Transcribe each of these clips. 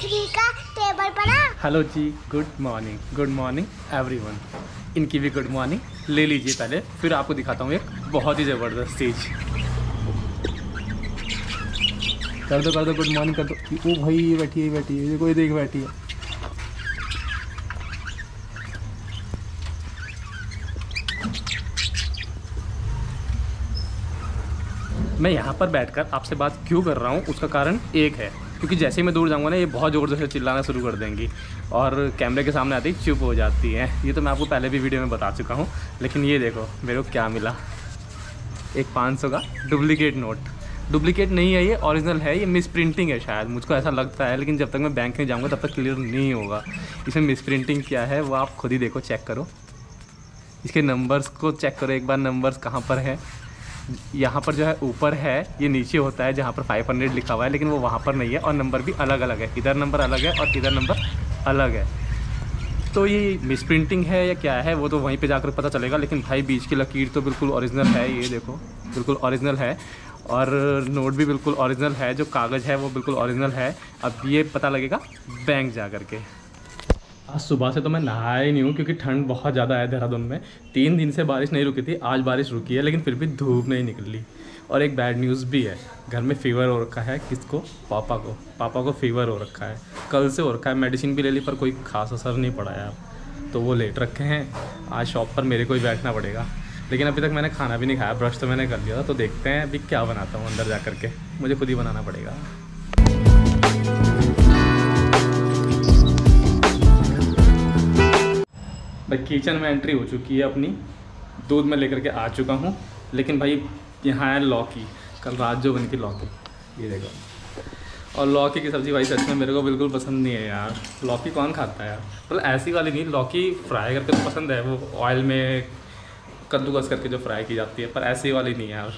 Three का table पड़ा। Hello जी good morning good morning everyone इनकी भी गुड मॉर्निंग ले लीजिए पहले, फिर आपको दिखाता हूँ एक बहुत ही ज़बरदस्त चीज़ कर दो कर दो गुड मॉर्निंग कर दो। ओ भाई, ये बैठी है बैठी है कोई देख बैठी है। मैं यहाँ पर बैठकर आपसे बात क्यों कर रहा हूँ? उसका कारण एक है। क्योंकि जैसे ही मैं दूर जाऊँगा ना, ये बहुत ज़ोर ज़ोर से चिल्लाना शुरू कर देंगी। और कैमरे के सामने आते ही चुप हो जाती हैं। ये तो मैं आपको पहले भी वीडियो में बता चुका हूँ, लेकिन ये देखो, मेरे को क्या मिला। एक पाँच का डुप्लीकेट नोट। डुप्लीकेट नहीं है ये, ओरिजिनल है, ये मिस प्रिंटिंग है शायद। मुझको ऐसा लगता है, लेकिन जब तक मैं बैंक में जाऊँगा, तब तक क्लियर नहीं होगा। इसमें मिस प्रिंटिंग क्या है, वो आप खुद ही देखो, चेक करो। इसके नंबर्स को चेक करो, एक बार नंबर्स कहाँ पर है। यहाँ पर जो है ऊपर है, ये नीचे होता है जहाँ पर 500 लिखा हुआ है, लेकिन वो वहाँ पर नहीं है और नंबर भी अलग अलग है। इधर नंबर अलग है और इधर नंबर अलग है। तो ये मिस प्रिंटिंग है या क्या है, वो तो वहीं पे जाकर पता चलेगा, लेकिन भाई बीच की लकीर तो बिल्कुल ओरिजिनल है ये देखो, बिल्कुल ओरिजिनल है। और नोट भी बिल्कुल ओरिजिनल है, जो कागज़ है वो बिल्कुल ओरिजिनल है। अब ये पता लगेगा बैंक जा कर के। आज सुबह से तो मैं नहाया ही नहीं हूँ, क्योंकि ठंड बहुत ज़्यादा है देहरादून में। तीन दिन से बारिश नहीं रुकी थी, आज बारिश रुकी है, लेकिन फिर भी धूप नहीं निकली। और एक बैड न्यूज़ भी है, घर में फीवर हो रखा है किसको? पापा को। पापा को फीवर हो रखा है। कल से हो रखा है मेडिसिन भी ले ली, पर कोई खास असर नहीं पड़ा है अब तो वो लेट रखे हैं। आज शॉप पर मेरे को ही बैठना पड़ेगा। लेकिन अभी तक मैंने खाना भी नहीं खाया ब्रश तो मैंने कर लिया था तो देखते हैं अभी क्या बनाता हूँ अंदर जा कर के। मुझे खुद ही बनाना पड़ेगा। भाई किचन में एंट्री हो चुकी है अपनी। दूध में लेकर के आ चुका हूँ। लेकिन भाई, यहाँ है लौकी। कल रात जो बनी थी लौकी। ये देखो। और लौकी की सब्ज़ी भाई, सच में मेरे को बिल्कुल पसंद नहीं है यार। लौकी कौन खाता है यार? मतलब ऐसी वाली नहीं, लौकी फ्राई करके तो पसंद है। वो ऑयल में कद्दूकस करके जो फ्राई की जाती है, पर ऐसी वाली नहीं है यार।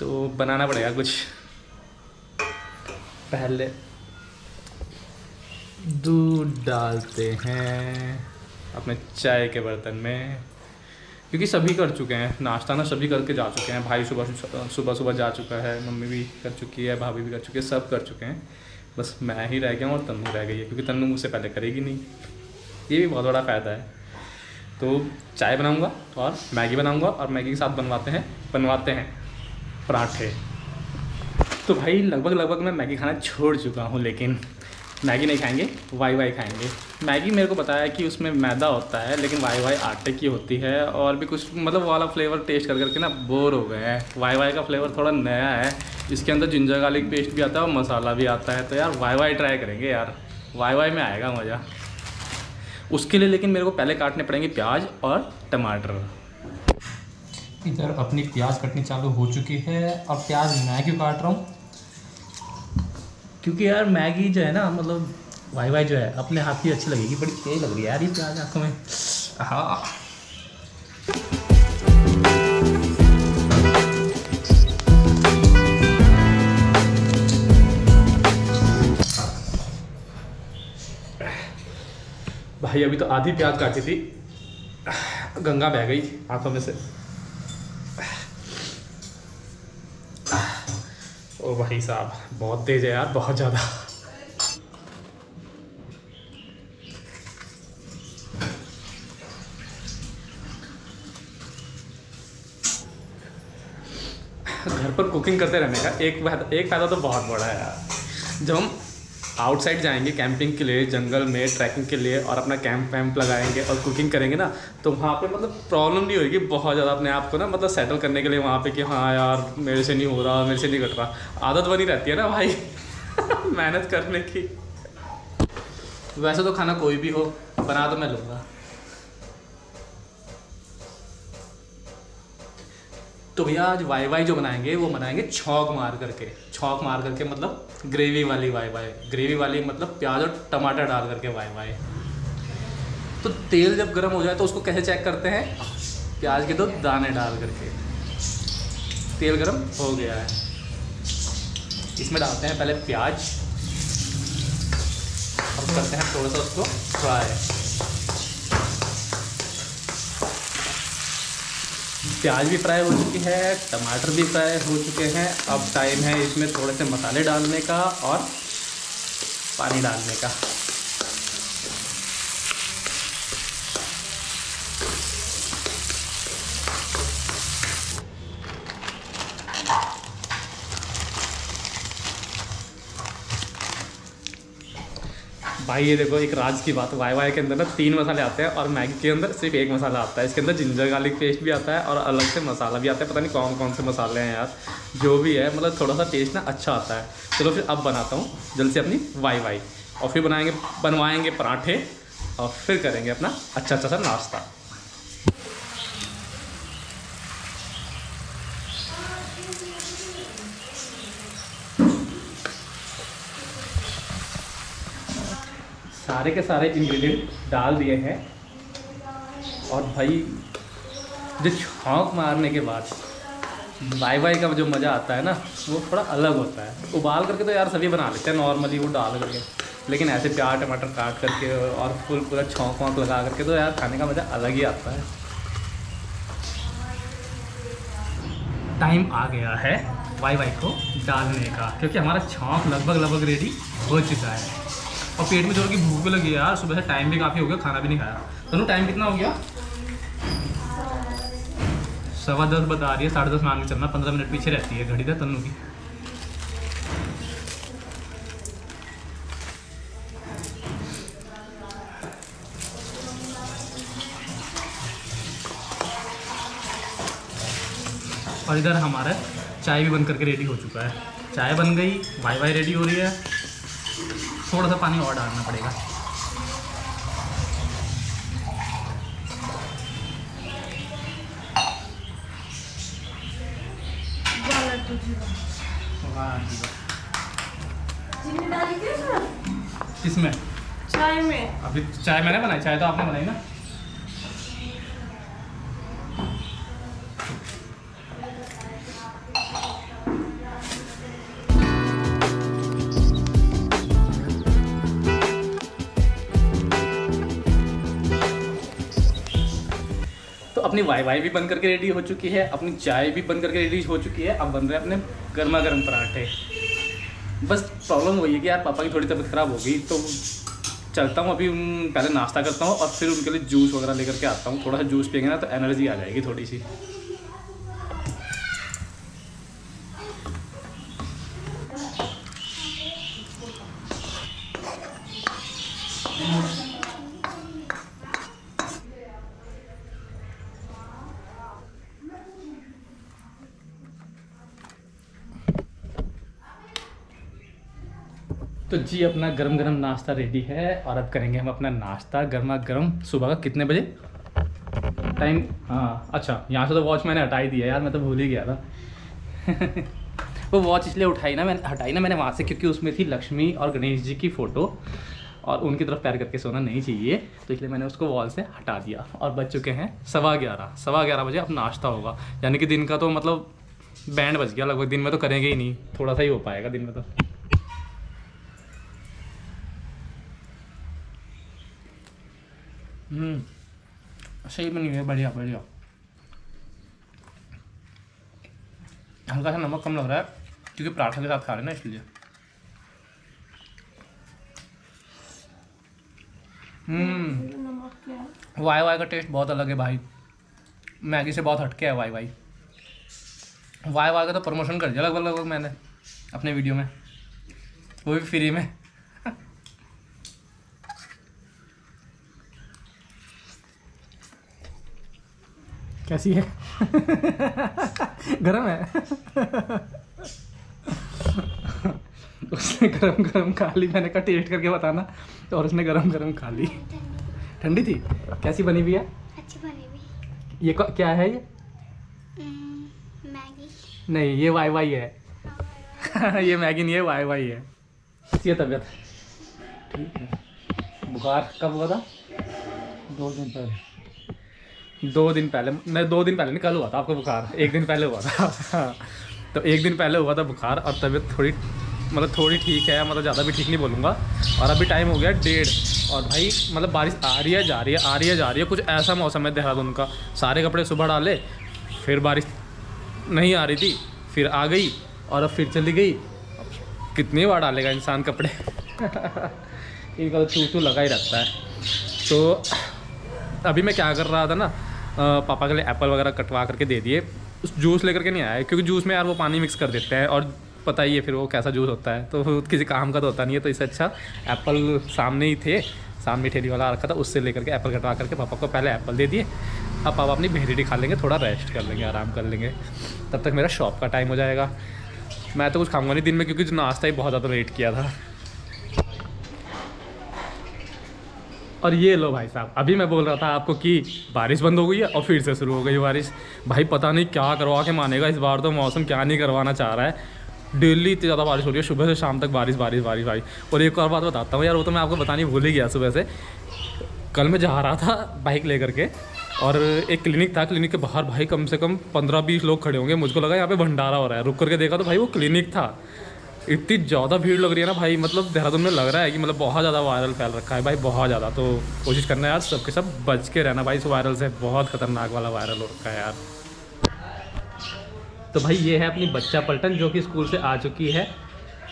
तो बनाना पड़ेगा कुछ। पहले दूध डालते हैं अपने चाय के बर्तन में। क्योंकि सभी कर चुके हैं, नाश्ता ना सभी करके जा चुके हैं। भाई सुबह सुबह सुबह जा चुका है, मम्मी भी कर चुकी है, भाभी भी कर चुकी है, सब कर चुके हैं। बस मैं ही रह गया हूँ और तन्नू रह गई है, क्योंकि तन्नू मुझसे पहले करेगी नहीं। ये भी बहुत बड़ा फ़ायदा है। तो चाय बनाऊँगा और मैगी बनाऊँगा और मैगी के साथ बनवाते हैं बनवाते हैं पराठे। तो भाई लगभग लगभग मैं मैगी खाना छोड़ चुका हूँ, लेकिन मैगी नहीं खाएँगे, वाई वाई खाएँगे। मैगी मेरे को बताया कि उसमें मैदा होता है, लेकिन वाई वाई आटे की होती है, और भी कुछ मतलब वाला फ्लेवर टेस्ट कर करके ना बोर हो गए हैं। वाई वाई का फ्लेवर थोड़ा नया है, इसके अंदर जिंजर गार्लिक पेस्ट भी आता है और मसाला भी आता है। तो यार वाई वाई ट्राई करेंगे यार, वाई वाई में आएगा मज़ा। उसके लिए लेकिन मेरे को पहले काटने पड़ेंगे प्याज और टमाटर। इधर अपनी प्याज कटनी चालू हो चुकी है, और प्याज मैं क्यों काट रहा हूँ? क्योंकि यार मैगी जो है ना मतलब वाई वाई जो है, अपने हाथ की अच्छी लगेगी, बड़ी तेज लग रही है यार ये प्याज आँखों में। हाँ। भाई, अभी तो आधी प्याज काटी थी। गंगा बह गई आँखों में से। ओ भाई साहब, बहुत तेज है यार, बहुत ज़्यादा। घर पर कुकिंग करते रहने का एक फ़ायदा, एक फ़ायदा तो बहुत बड़ा है यार। जब हम आउटसाइड जाएँगे कैंपिंग के लिए, जंगल में, ट्रैकिंग के लिए और अपना कैंप वैम्प लगाएँगे और कुकिंग करेंगे ना तो वहाँ पे मतलब प्रॉब्लम नहीं होगी बहुत ज़्यादा अपने आप को ना मतलब सेटल करने के लिए वहाँ पे कि हाँ यार, मेरे से नहीं हो रहा, मेरे से नहीं कट रहा। आदत बनी रहती है ना भाई, मेहनत करने की। वैसे तो खाना कोई भी हो, बना तो मैं लूँगा। तो भैया आज वाई वाई जो बनाएँगे, वो बनाएँगे छौक मार करके। छौक मार करके मतलब ग्रेवी वाली वाई वाई ग्रेवी वाली मतलब प्याज और टमाटर डाल करके वाई वाई तो तेल जब गर्म हो जाए तो उसको कैसे चेक करते हैं? प्याज के दो दाने डाल करके। तेल गर्म हो गया है। इसमें डालते हैं पहले प्याज। और करते हैं थोड़ा सा उसको फ्राई प्याज भी फ्राई हो चुकी है, टमाटर भी फ्राई हो चुके हैं। अब टाइम है इसमें थोड़े से मसाले डालने का और पानी डालने का। भाई, ये देखो, एक राज की बात वाई वाई के अंदर ना तीन मसाले आते हैं और मैगी के अंदर सिर्फ़ एक मसाला आता है। इसके अंदर जिंजर गार्लिक पेस्ट भी आता है और अलग से मसाला भी आता है। पता नहीं कौन कौन से मसाले हैं यार। जो भी है मतलब थोड़ा सा टेस्ट ना अच्छा आता है। चलो फिर अब बनाता हूँ। जल्द से अपनी वाई वाई और फिर बनाएँगे, बनवाएँगे पराठे और फिर करेंगे अपना अच्छा अच्छा सा नाश्ता। सारे के सारे इंग्रेडिएंट डाल दिए हैं। और भाई, जो छौंक मारने के बाद बाई बाई का जो मज़ा आता है ना, वो थोड़ा अलग होता है। उबाल करके तो यार सभी बना लेते हैं नॉर्मली वो डाल करके। लेकिन ऐसे प्याज, टमाटर काट करके और फुल, पूरा छौंक वौंक लगा करके तो यार खाने का मज़ा अलग ही आता है। टाइम आ गया है वाई वाई को डालने का, क्योंकि हमारा छौंक लगभग लगभग रेडी हो चुका है। और पेट में ज़ोर की भूख भी लगी यार, सुबह से टाइम भी काफ़ी हो गया, खाना भी नहीं खाया। तनु टाइम कितना हो गया? सवा दस बता रही है, साढ़े दस के चलना, पंद्रह मिनट पीछे रहती है घड़ी तक तनु की। और इधर हमारा चाय भी बन करके रेडी हो चुका है। चाय बन गई, वाई वाई रेडी हो रही है। थोड़ा सा पानी और डालना पड़ेगा। किसमें? चाय में। अभी चाय मैंने बनाई चाय तो आपने बनाई ना? अपनी वाई वाई भी बन करके रेडी हो चुकी है, अपनी चाय भी बन करके रेडी हो चुकी है। अब बन रहे हैं अपने गर्मा गर्म पराठे। बस प्रॉब्लम वही है कि यार पापा की थोड़ी तबीयत ख़राब होगी तो चलता हूँ अभी पहले नाश्ता करता हूँ और फिर उनके लिए जूस वगैरह लेकर के आता हूँ। थोड़ा सा जूस पियेंगे ना तो एनर्जी आ जाएगी थोड़ी सी तो जी, अपना गरम गरम नाश्ता रेडी है और अब करेंगे हम अपना नाश्ता गर्मा गर्म सुबह का कितने बजे? टाइम हाँ अच्छा यहाँ से तो वॉच मैंने हटा ही दिया यार, मैं तो भूल ही गया था। वो वॉच इसलिए उठाई ना, मैंने हटाई ना मैंने वहाँ से क्योंकि उसमें थी लक्ष्मी और गणेश जी की फ़ोटो और उनकी तरफ़ पैर करके सोना नहीं चाहिए तो इसलिए मैंने उसको वॉल से हटा दिया। और बज चुके हैं सवा ग्यारह। सवा ग्यारह बजे अब नाश्ता होगा। यानी कि दिन का तो मतलब बैंड बज गया, लगभग दिन में तो करेंगे ही नहीं। थोड़ा सा ही हो पाएगा दिन में तो। सही बनी हुई है बढ़िया बढ़िया। हल्का सा नमक कम लग रहा है, क्योंकि पराठे के साथ खा रहे हैं ना, इसलिए। हम्म। वाई वाई का टेस्ट बहुत अलग है भाई। मैगी से बहुत हटके है वाई वाई। वाई वाई का तो प्रमोशन कर दिया, लगभग लगभग मैंने, अपने वीडियो में। वो भी फ्री में। कैसी है? गरम है। उसने गरम गरम खा ली मैंने कहा टेस्ट करके बताना। और उसने गरम गरम खा ली। ठंडी थी? कैसी बनी हुई है अच्छी बनी हुई। ये क्या है ये? हम्म, मैगी। नहीं ये वाई वाई है। ये मैगी नहीं है वाई वाई है। कैसी है तबीयत। ठीक है। बुखार कब हुआ था? दो दिन पहले। दो दिन पहले, नहीं, दो दिन पहले नहीं, कल हुआ था आपको बुखार। एक दिन पहले हुआ था। तो एक दिन पहले हुआ था बुखार और तबीयत थोड़ी मतलब थोड़ी ठीक है मतलब ज़्यादा भी ठीक नहीं बोलूँगा। और अभी टाइम हो गया डेढ़। और भाई मतलब बारिश आ रही है, जा रही है, आ रही है, जा रही है। कुछ ऐसा मौसम है देहरादून का। सारे कपड़े सुबह डाले, फिर बारिश नहीं आ रही थी, फिर आ गई और अब फिर चली गई। कितनी बार डालेगा इंसान कपड़े? इनका तो चू चू लगा ही रहता है। तो अभी मैं क्या कर रहा था ना पापा के लिए एप्पल वगैरह कटवा करके दे दिए। जूस लेकर के नहीं आया, क्योंकि जूस में यार वो पानी मिक्स कर देते हैं और पता ही है फिर वो कैसा जूस होता है। तो किसी काम का तो होता नहीं है तो इससे अच्छा एप्पल सामने ही थे, सामने ठेली वाला रखा था, उससे लेकर के एप्पल कटवा करके पापा को पहले एप्पल दे दिए। अब पापा अपनी भेड़ी खा लेंगे, थोड़ा रेस्ट कर लेंगे, आराम कर लेंगे। तब तक मेरा शॉप का टाइम हो जाएगा। मैं तो कुछ खाऊँगा नहीं दिन में, क्योंकि नाश्ता ही बहुत ज़्यादा लेट किया था। और ये लो भाई साहब, अभी मैं बोल रहा था आपको कि बारिश बंद हो गई है और फिर से शुरू हो गई बारिश। भाई पता नहीं क्या करवा के मानेगा, इस बार तो मौसम क्या नहीं करवाना चाह रहा है। डेली इतनी ज़्यादा बारिश हो रही है, सुबह से शाम तक बारिश बारिश बारिश बारिश। और एक और बात बताता हूँ यार, वो तो मैं आपको बतानी भूल ही गया सुबह से। कल मैं जा रहा था बाइक लेकर के और एक क्लिनिक था, क्लिनिक के बाहर भाई कम से कम पंद्रह बीस लोग खड़े होंगे। मुझको लगा यहाँ पे भंडारा हो रहा है। रुक करके देखा तो भाई वो क्लिनिक था। इतनी ज़्यादा भीड़ लग रही है ना भाई मतलब देहरादून में लग रहा है कि मतलब बहुत ज़्यादा वायरल फैल रखा है भाई बहुत ज़्यादा। तो कोशिश करना है यार सबके सब बच के रहना भाई इस वायरल से बहुत खतरनाक वाला वायरल हो रखा है यार। तो भाई ये है अपनी बच्चा पलटन जो कि स्कूल से आ चुकी है।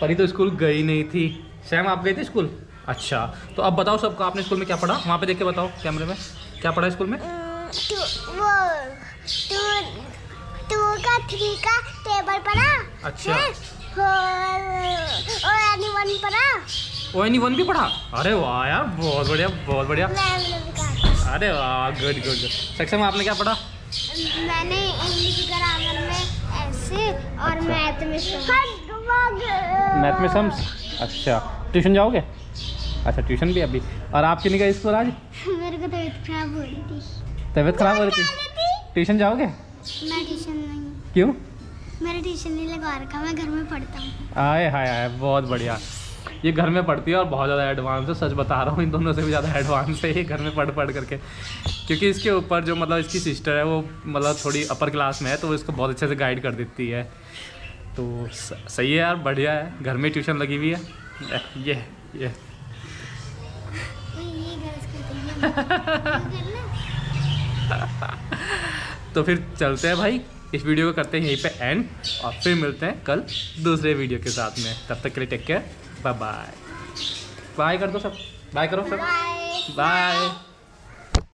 परी तो स्कूल गई नहीं थी। शैम आप गए थे स्कूल? अच्छा तो अब बताओ सबको आपने स्कूल में क्या पढ़ा? वहाँ पे देख के बताओ कैमरे में। क्या पढ़ा स्कूल में? टू वो टू टू का थ्री का टेबल पड़ा अच्छा। और ओ एनी वन भी पढ़ा? अरे वाह यार बहुत बढ़िया बहुत बढ़िया। अरे वाह गुड गुड गुड सेक्शन में आपने क्या पढ़ा? मैंने इंग्लिश ग्रामर में ऐसे और मैथ में मैथ में सम्स अच्छा। ट्यूशन जाओगे? अच्छा ट्यूशन भी अभी। और आप क्यों नहीं गए स्कूल आज मेरे को तबीयत खराब हो रही थी। तबीयत खराब हो रही थी? ट्यूशन जाओगे? मैं ट्यूशन नहीं। क्यों? मेरा ट्यूशन नहीं लगा रखा मैं घर में पढ़ता हूँ। आए हाय हाय बहुत बढ़िया। ये घर में पढ़ती है और बहुत ज़्यादा एडवांस है सच बता रहा हूँ इन दोनों से भी ज़्यादा एडवांस है ये घर में पढ़ पढ़ करके। क्योंकि इसके ऊपर जो मतलब इसकी सिस्टर है वो मतलब थोड़ी अपर क्लास में है तो वो इसको बहुत अच्छे से गाइड कर देती है। तो सही है यार बढ़िया है घर में ट्यूशन लगी हुई है। ये ये। हैं। तो फिर चलते हैं भाई इस वीडियो को करते हैं यहीं पे एंड और फिर मिलते हैं कल दूसरे वीडियो के साथ में। तब तक के लिए take care bye bye bye कर दो सब। बाय करो सब। Bye bye